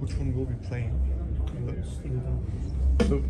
which one will be playing. So.